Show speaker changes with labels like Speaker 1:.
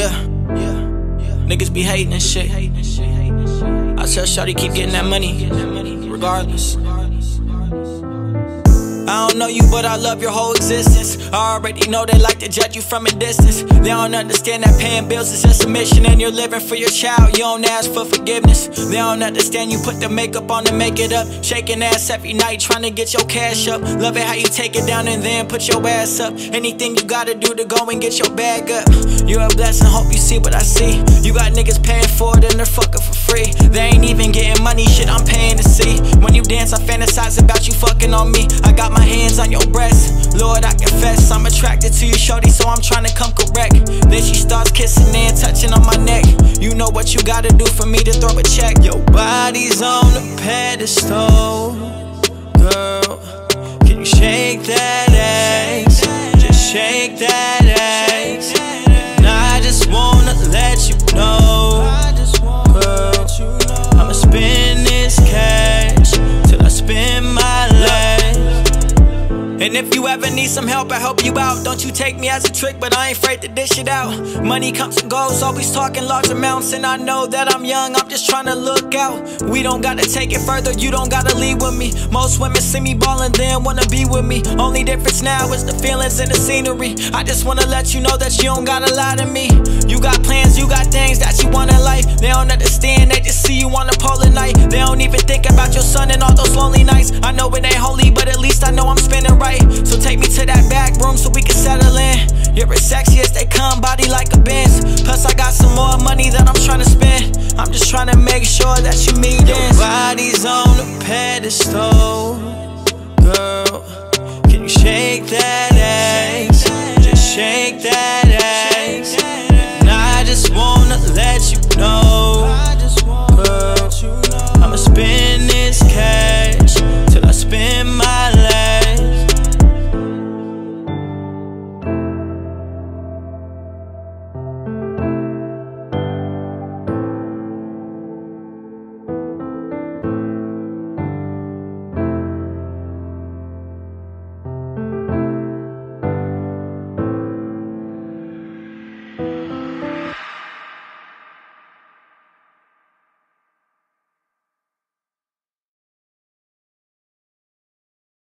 Speaker 1: Yeah, yeah. Niggas be hating and shit. I tell Shawty keep getting that money, regardless. I don't know you, but I love your whole existence. I already know they like to judge you from a distance. They don't understand that paying bills is just a mission and you're living for your child. You don't ask for forgiveness. They don't understand you put the makeup on to make it up. Shaking ass every night, trying to get your cash up. Love it how you take it down and then put your ass up. Anything you gotta do to go and get your bag up. You're a blessing, hope you see what I see. You got niggas paying for it and they're fucking for free. They ain't even getting money, shit, I'm paying to see. Dance, I fantasize about you fucking on me. I got my hands on your breast. Lord, I confess, I'm attracted to you, shorty, so I'm trying to come correct. Then she starts kissing and touching on my neck. You know what you gotta do for me to throw a check. Your body's on the pedestal, girl. Can you shake that ass? Just shake that ass. And if you ever need some help, I help you out. Don't you take me as a trick, but I ain't afraid to dish it out. Money comes and goes, always talking large amounts. And I know that I'm young, I'm just trying to look out. We don't gotta take it further, you don't gotta leave with me. Most women see me ballin', then wanna be with me. Only difference now is the feelings and the scenery. I just wanna let you know that you don't gotta lie to me. You got plans, you got things that you want in life. They don't understand, they just see you on a polar night. Room so we can settle in. You're as sexy as they come, body like a Benz. Plus I got some more money that I'm trying to spend. I'm just trying to make sure that you meet this. Your body's on the pedestal,